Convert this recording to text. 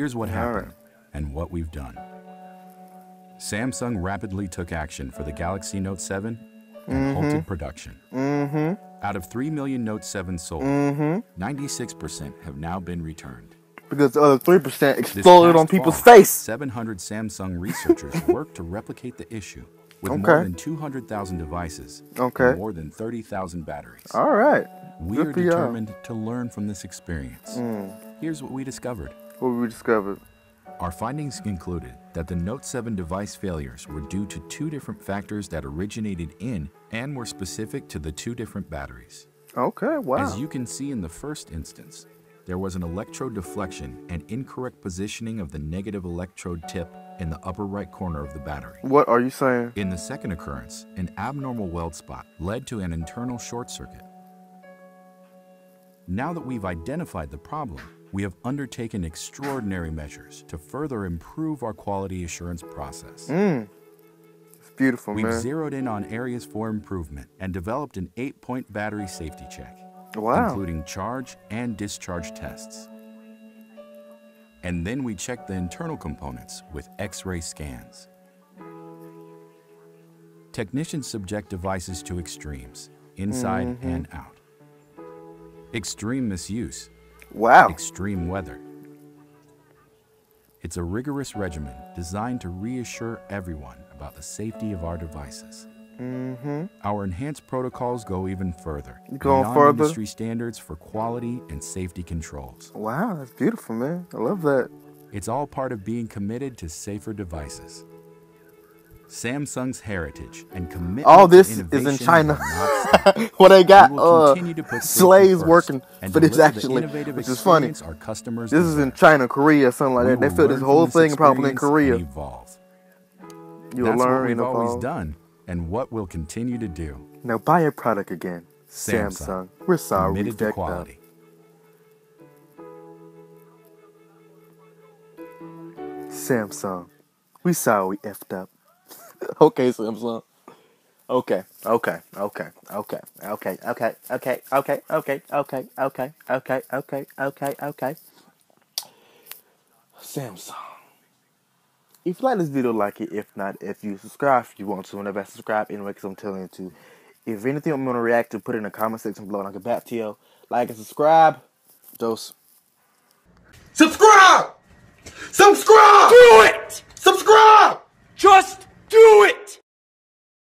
Here's what happened and what we've done. Samsung rapidly took action for the Galaxy Note 7 and mm-hmm. halted production. Mm-hmm. Out of 3 million Note 7 sold, mm-hmm. 96% have now been returned. Because the other three percent This exploded on people's fall, face. 700 Samsung researchers worked to replicate the issue with Okay. more than 200,000 devices Okay. and more than 30,000 batteries. All right. we good are y'all. determined to learn from this experience. Mm. Here's what we discovered. What we discovered. Our findings concluded that the Note 7 device failures were due to two different factors that originated in and were specific to the two different batteries. Okay. Wow. As you can see in the first instance, there was an electrode deflection and incorrect positioning of the negative electrode tip in the upper right corner of the battery. what are you saying? In the second occurrence, an abnormal weld spot led to an internal short circuit. Now that we've identified the problem, we have undertaken extraordinary measures to further improve our quality assurance process. It's beautiful, We've man. zeroed in on areas for improvement and developed an eight point battery safety check, Wow. including charge and discharge tests. And then we checked the internal components with X ray scans. Technicians subject devices to extremes, inside Mm-hmm. and out. Extreme misuse, Wow. extreme weather. It's a rigorous regimen designed to reassure everyone about the safety of our devices. Mm-hmm. Our enhanced protocols go even further, Going beyond further? industry standards for quality and safety controls. Wow. That's beautiful, man. I love that. It's all part of being committed to safer devices. Samsung's heritage and commitment All this is in China. what not stop. well, they got uh, continue to put safety slaves working for this actually, which is funny. Our customers This is in. China, Korea, something like that. They filmed this whole from thing probably in Korea. evolve. You will That's what we've and always evolve. done, and what we'll continue to do. Now buy a product again. Samsung. Samsung. We're sorry we committed to fucked up. Samsung. We sorry we effed up. Okay, Samsung. Okay, okay, okay, okay, okay, okay, okay, okay, okay, okay, okay, okay, okay, okay, okay. Samsung. If you like this video, like it. If not, if you subscribe, if you want to, whenever I subscribe, anyway, because I'm telling you to. If anything I'm going to react to, put it in the comment section below and I'll get back to you. Like and subscribe. Dose. Subscribe! Subscribe! Do it! Subscribe! Just do it!